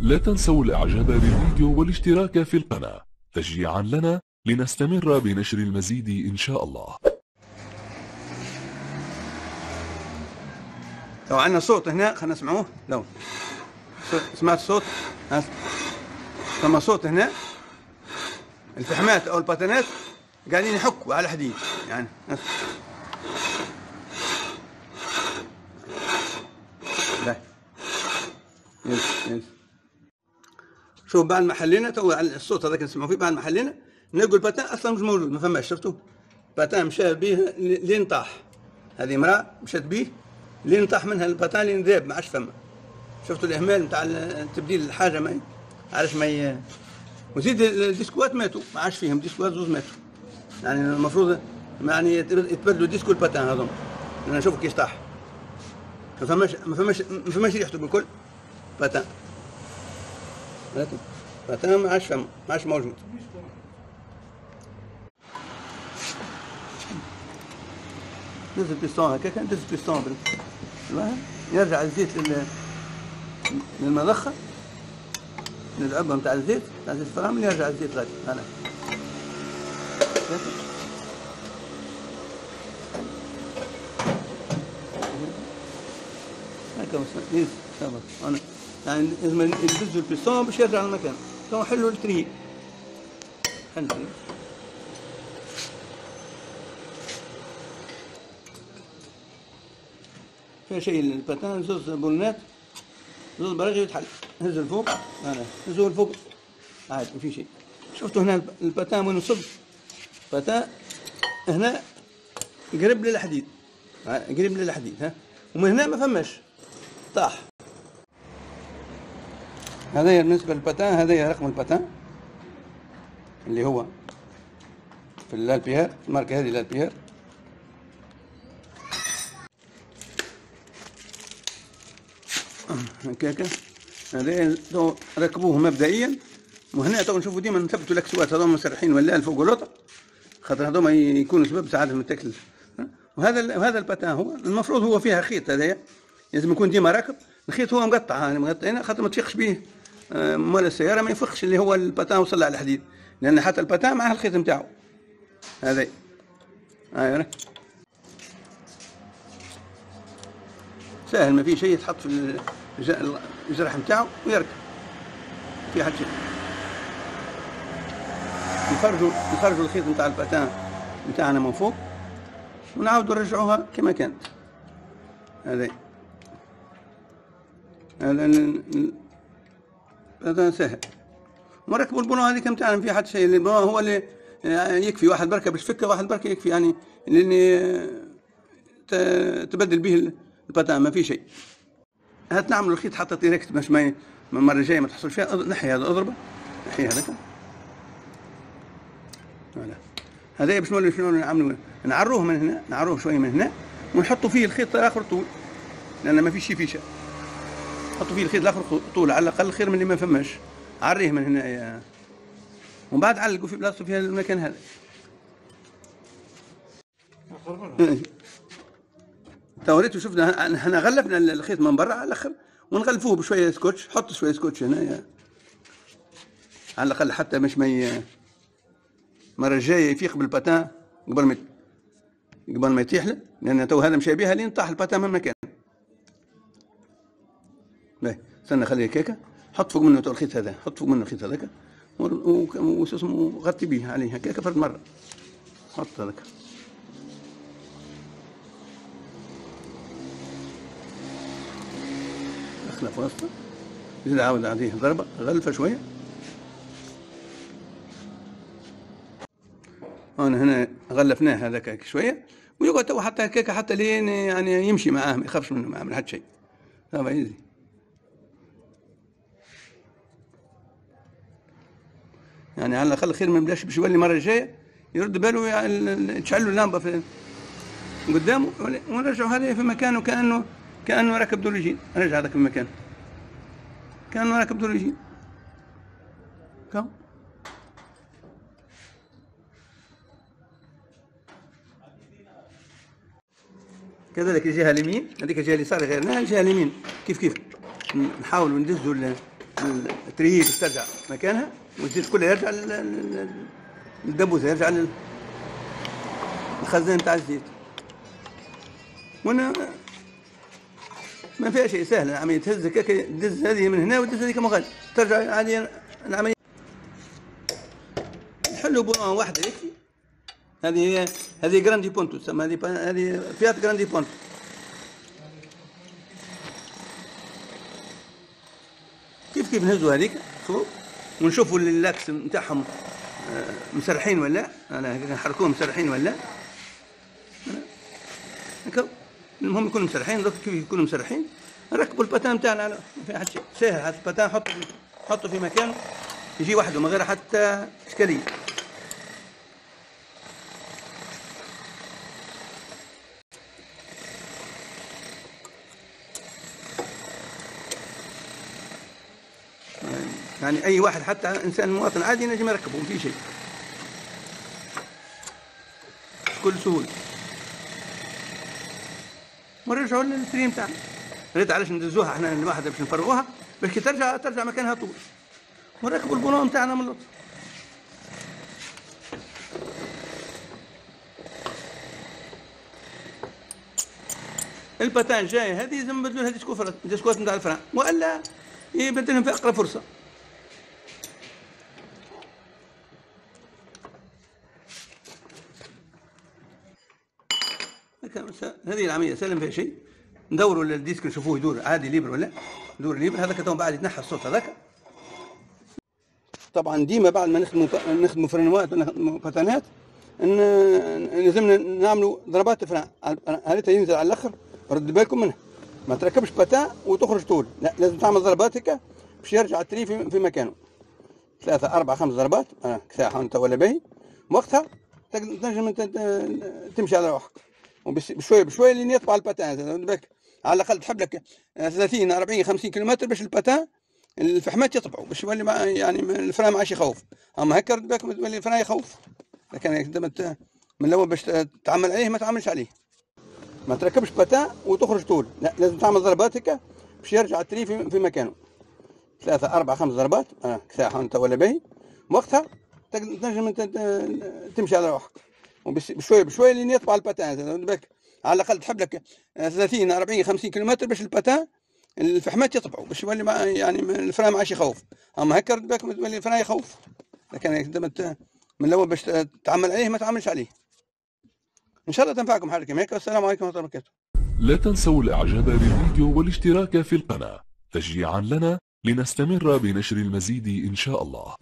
لا تنسوا الإعجاب بالفيديو والاشتراك في القناة. تشجيعا لنا لنستمر بنشر المزيد إن شاء الله. لو عندنا صوت هنا خلينا نسمعوه. لو. صوت- سمعت ها. ثم صوت هنا الفحمات أو الباتنات قاعدين يحكوا على حديد يعني. لا. يس يس. شوف بعد ما حلينا تو الصوت هذاك نسمعوا فيه بعد ما حلينا نلقوا ال patin أصلا مش موجود ما فماش شفتوا patin مشى به لين طاح. هذه امرأة مشت به لين طاح منها ال patin لين ذاب ما عادش فما. شفتوا الإهمال نتاع تبديل الحاجة ما علاش ما ي... وزيد الديسكوات ماتوا ما عادش فيهم ديسكوات زوز ماتوا. يعني المفروض يعني يتبدلوا disque و ال patin هذوم. أنا نشوف كيفاش طاح. ما فماش ما فماش ما فماش ريحته بالكل patin. ولكن patin ما عادش موجود دز البيستون هكاك دز البيستون. يرجع الزيت لل للمضخة للعلبة نتاع الزيت نتاع زيت الفرامل يرجع الزيت غادي هلا هكا شابك أنا يعني لازم يدزوا البيستون باش يرجع للمكان تو حلوا l'étrier حلوا l'étrier فيها شيء ال patin؟ زوز بولنات زوز براغي يتحل هز الفوق. أنا. هزوا الفوق. عادي ما في شيء. شفتوا هنا ال patin وين وصل؟ patin. هنا قريب للحديد. قريب للحديد ها. ومن هنا ما فماش. طاح. هذا بالنسبة للباتان هذا رقم الباتان اللي هو في الالبيار الماركة هذه الالبيار هكاكا هذا ركبوه مبدئيا وهنا تو نشوفوا ديما نثبتوا الاكسوات هذوما مسرحين ولا الفوق والوطا خاطر هذوما يكونوا سبب ساعات في التكل وهذا وهذا الباتان هو المفروض هو فيها خيط هذايا لازم يكون ديما راكب الخيط هو مقطع يعني مقطع هنا خاطر ما تفيقش به آه، مول السيارة ما يفخش اللي هو الباتان وصل على الحديد. لأن حتى الباتان معاه الخيط نتاعو هذا. هاي سهل ما في شيء يتحط في الج- الجرح نتاعو ويركب. في حد شيء. نخرجوا نخرجوا الخيط نتاع الباتان نتاعنا من فوق ونعاودوا نرجعوها كما كانت. هذا. هذا سهل. ونركبوا البنوة هذيك نتاعنا ما في حد شيء البنوة هو اللي يعني يكفي واحد بركة باش واحد بركة يكفي يعني لأني ت- تبدل به الباتان ما في شيء. هات نعمل الخيط حتى direct باش ما المرة الجاية ما تحصل فيها. نحي هذا أضربه. نحي هذاك voilà. هذا. باش نولي شنو نعملوا نعروه من هنا نعروه شوية من هنا ونحطوا فيه الخيط الآخر طول لأن ما في شيء فيشه حطوا فيه الخيط الآخر طول على الأقل خير من اللي ما فماش عريه من هنا يا ومن بعد علقوا في بلاصته في المكان هذا توريتو شفنا إحنا غلفنا الخيط من برا على الآخر ونغلفوه بشوية سكوتش حط شوية سكوتش هنا يا. على الأقل حتى مش ما ي- المره الجاية يفيق بال patin قبل ما قبل ما يطيح له لأن تو هذا مشى بها لين طاح ال patin من مكان باهي استنى خليه كيكه حط فوق منه الخيط هذا حط فوق منه الخيط هذاك. وش اسمه غطي به عليه هكاك فرد مرة. حط هذاك. دخله في وسطه يزيد عاود عليه ضربه غلفة شوية. هنا هنا غلفناه هذاك شوية. ويقعد تو حتى هكاك حتى لين يعني يمشي معاه ما يخافش منه ما يعمل حد شيء. هذا ايزي يعني على الاقل خير ما بلاش يولي المره الجايه يرد باله تشعل له لامبه في قدامه ونرجعوا هذا في مكانه كانه كأنه راكب دوليجين رجع هذاك في مكانه. كأنه راكب دوليجين كم؟ كذلك الجهة اليمين هذيك الجهة اليسار غيرنا الجهة اليمين. كيف كيف؟ نحاولوا ندزوا ال- l'étrier هي باش ترجع مكانها والزيت كله يرجع لل- لل- للدبوسه يرجع لل- للخزان تاع الزيت. وأنا ما فيها شيء سهل العملية تهز هكاك تدز هذه من هنا وتدز هذيك من غادي ترجع عادي العملية نحلوا point واحدة هذه هي هذه Grande Punto تسمى هذه هذه Fiat Grande Punto كيف نهزوا هذيك؟ شوف ونشوفوا اللاكس نتاعهم آه، مسرحين ولا؟ أنا نحركوهم مسرحين ولا؟ هكا. المهم يكونوا مسرحين دوك كيف يكونوا مسرحين؟ نركبوا الباتان نتاعنا على في حد شيء. ساهل هذا الباتان في حطه في مكانه يجي وحده من غير حتى إشكالية. يعني أي واحد حتى إنسان مواطن عادي ينجم يركبه ما في شيء. بكل سهولة. ونرجعوا لل étrier تاعنا. ريت علاش ندزوها إحنا الواحده باش نفرغوها باش كي ترجع ترجع مكانها طول. ونركبوا ال boulon تاعنا من اللطف ال patin جاي هذه لازم نبدلوا لها ديسكوفرات ديسكوات نتاع ال frein. وإلا يبدلهم في أقرب فرصة. هذه العملية سلم فيها شيء. ندوروا ال disque نشوفوه يدور عادي libre ولا يدور libre. هذاك تو بعد يتنحى الصوت هذاك. طبعا ديما بعد ما نخدموا نخدموا فرنوات ونخدموا ان لازمنا نعملوا ضربات frein هذا ينزل على الأخر. رد بالكم منها. ما تركبش patin وتخرج طول. لا لازم تعمل ضربات هكا باش يرجع l'étrier في, في مكانه. ثلاثة أربعة خمس ضربات. آه ساعة أنت ولا باهي. وقتها تنجم تمشي على روحك. وبس- بشوي بشوي لين يطبع ال patin على الأقل تحب لك آه، 30 40 50 كيلومتر باش ال patin الفحمات يطبعوا باش يولي يعني ال frein ما عادش يخوف. أما هكا بالك تولي ال frein يخوف. لكن من الأول باش تعمل عليه ما تعملش عليه. ما تركبش patin وتخرج طول. لا لازم تعمل ضربات هكا باش يرجع l'étrier في, في مكانه. ثلاثة أربعة خمس ضربات. آه ساعة ولا باهي. وقتها تنجم تمشي على روحك. بشوي بشوي لين يطبع ال patin على الأقل تحب لك آه، 30 40 50 كيلومتر باش ال patin الفحمات يطبعوا باش يولي يعني ال frein ما عادش يخوف. أما هكا بالك تولي ال frein يخوف. لكن من الأول باش تعمل عليه ما تعملش عليه. إن شاء الله تنفعكم حالكم هيك والسلام عليكم ورحمة الله وبركاته. لا تنسوا الإعجاب بالفيديو والاشتراك في القناة. تشجيعا لنا لنستمر بنشر المزيد إن شاء الله.